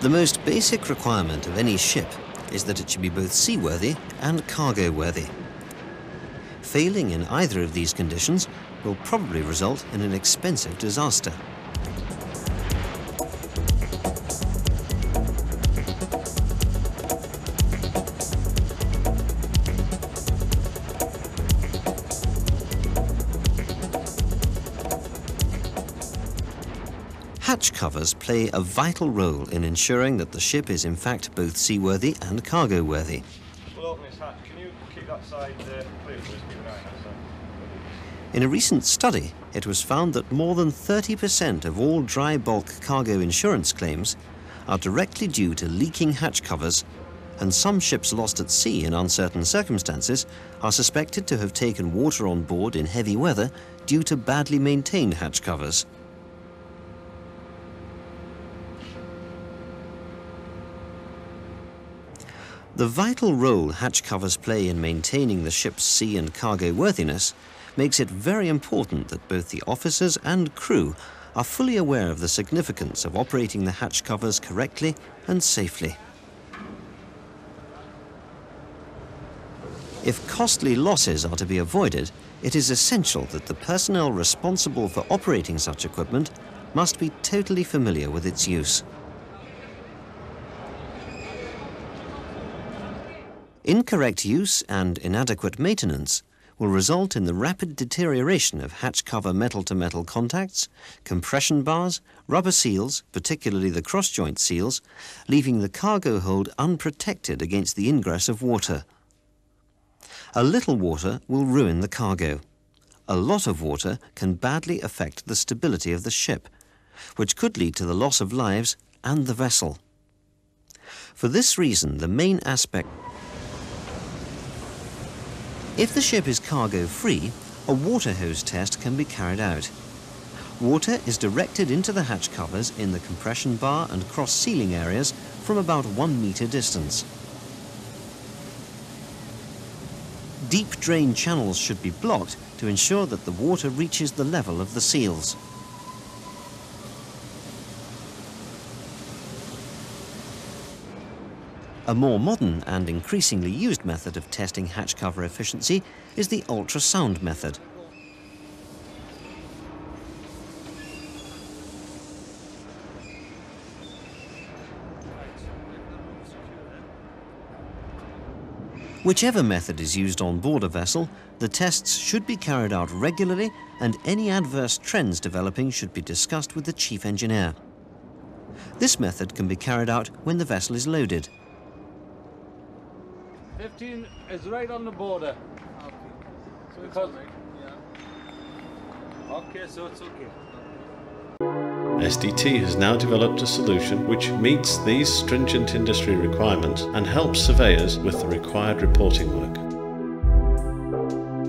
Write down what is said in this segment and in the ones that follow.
The most basic requirement of any ship is that it should be both seaworthy and cargo-worthy. Failing in either of these conditions will probably result in an expensive disaster. Hatch covers play a vital role in ensuring that the ship is in fact both seaworthy and cargo-worthy. We'll open this hatch. Can you keep that side uh, clear for us? Keep an eye on that side. In a recent study, it was found that more than 30% of all dry bulk cargo insurance claims are directly due to leaking hatch covers, and some ships lost at sea in uncertain circumstances are suspected to have taken water on board in heavy weather due to badly maintained hatch covers. The vital role hatch covers play in maintaining the ship's sea and cargo worthiness makes it very important that both the officers and crew are fully aware of the significance of operating the hatch covers correctly and safely. If costly losses are to be avoided, it is essential that the personnel responsible for operating such equipment must be totally familiar with its use. Incorrect use and inadequate maintenance will result in the rapid deterioration of hatch cover metal-to-metal contacts, compression bars, rubber seals, particularly the cross-joint seals, leaving the cargo hold unprotected against the ingress of water. A little water will ruin the cargo. A lot of water can badly affect the stability of the ship, which could lead to the loss of lives and the vessel. For this reason, the main aspect if the ship is cargo-free, a water hose test can be carried out. Water is directed into the hatch covers in the compression bar and cross sealing areas from about one metre distance. Deep drain channels should be blocked to ensure that the water reaches the level of the seals. A more modern and increasingly used method of testing hatch cover efficiency is the ultrasound method. Whichever method is used on board a vessel, the tests should be carried out regularly and any adverse trends developing should be discussed with the chief engineer. This method can be carried out when the vessel is loaded. 15 is right on the border. Okay. So it's all right. Yeah. Okay, so it's okay. SDT has now developed a solution which meets these stringent industry requirements and helps surveyors with the required reporting work.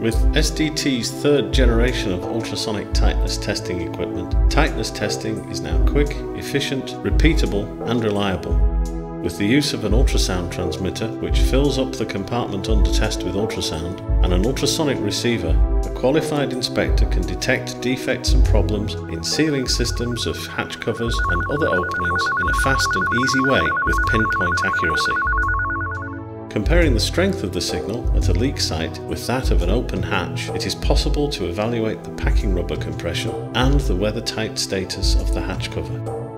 With SDT's third generation of ultrasonic tightness testing equipment, tightness testing is now quick, efficient, repeatable and reliable. With the use of an ultrasound transmitter, which fills up the compartment under test with ultrasound, and an ultrasonic receiver, a qualified inspector can detect defects and problems in sealing systems of hatch covers and other openings in a fast and easy way with pinpoint accuracy. Comparing the strength of the signal at a leak site with that of an open hatch, it is possible to evaluate the packing rubber compression and the weather tight status of the hatch cover.